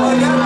Vamos,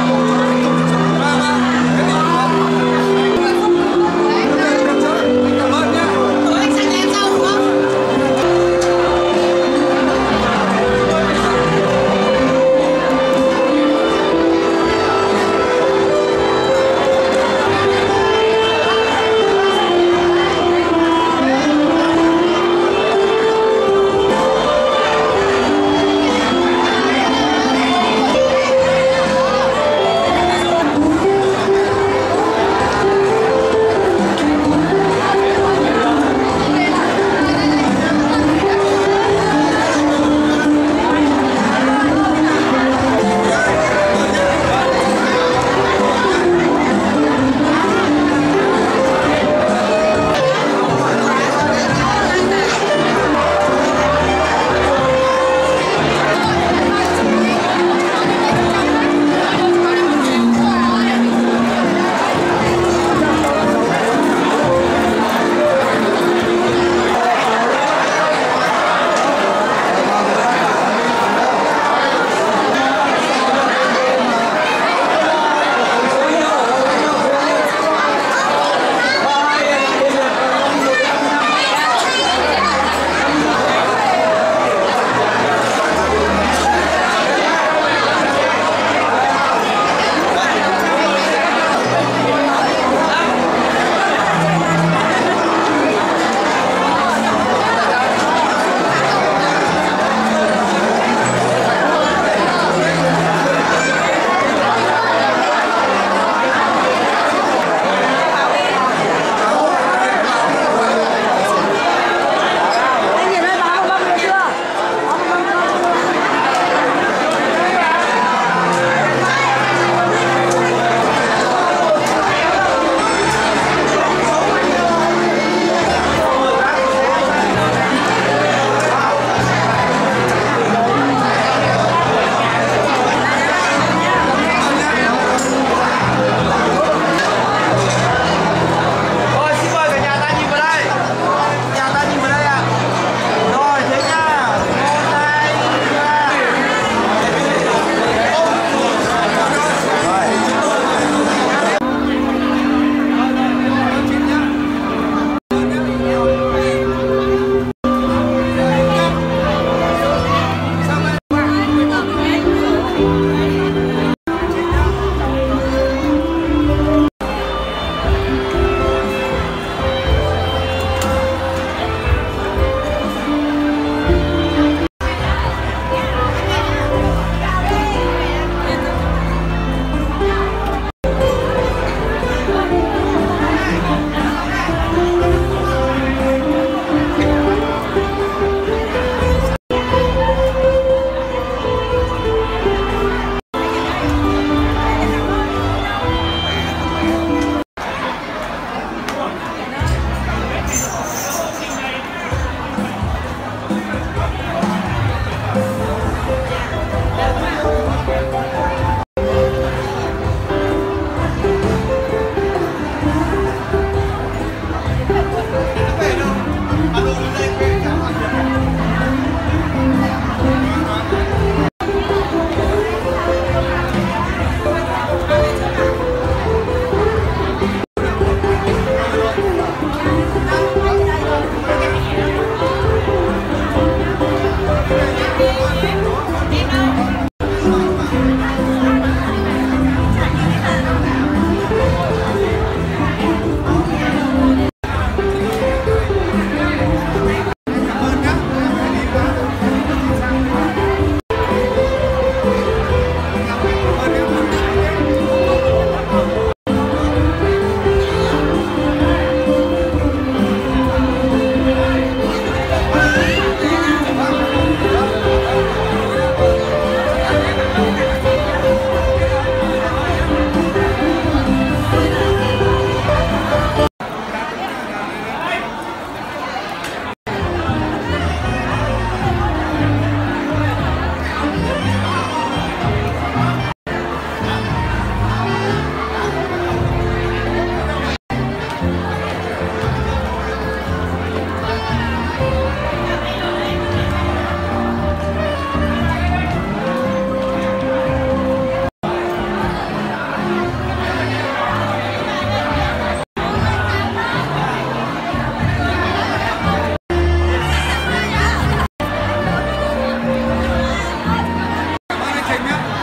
怎么样？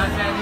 Gracias.